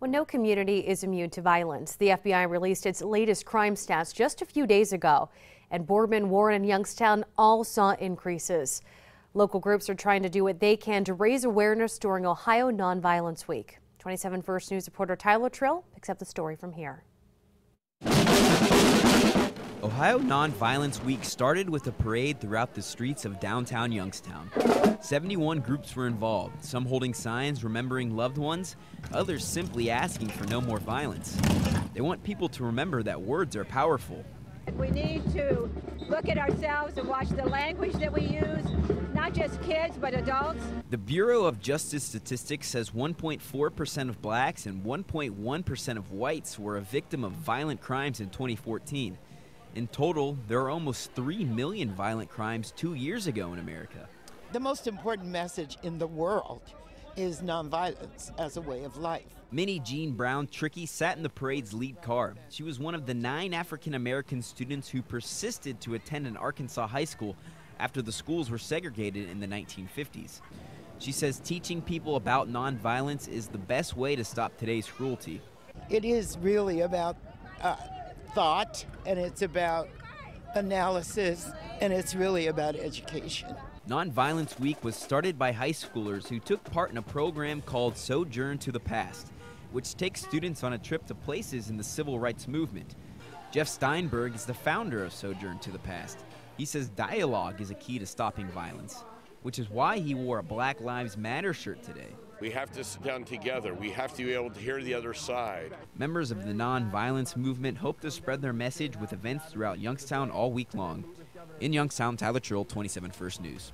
Well, no community is immune to violence. The FBI released its latest crime stats just a few days ago, and Boardman, Warren, and Youngstown all saw increases. Local groups are trying to do what they can to raise awareness during Ohio Nonviolence Week. 27 First News reporter Tyler Trill picks up the story from here. Ohio Nonviolence Week started with a parade throughout the streets of downtown Youngstown. 71 groups were involved, some holding signs remembering loved ones, others simply asking for no more violence. They want people to remember that words are powerful. We need to look at ourselves and watch the language that we use, not just kids, but adults. The Bureau of Justice Statistics says 1.4% of blacks and 1.1% of whites were a victim of violent crimes in 2014. In total, there are almost 3 million violent crimes two years ago in America. The most important message in the world is nonviolence as a way of life. Minnijean Brown Trickey sat in the parade's lead car. She was one of the nine African American students who persisted to attend an Arkansas high school after the schools were segregated in the 1950s. She says teaching people about nonviolence is the best way to stop today's cruelty. It is really about uh, thought and it's about analysis and it's really about education. Nonviolence Week was started by high schoolers who took part in a program called Sojourn to the Past, which takes students on a trip to places in the civil rights movement. Jeff Steinberg is the founder of Sojourn to the Past. He says dialogue is a key to stopping violence, which is why he wore a Black Lives Matter shirt today. We have to sit down together. We have to be able to hear the other side. Members of the nonviolence movement hope to spread their message with events throughout Youngstown all week long. In Youngstown, Tyler Trill, 27 First News.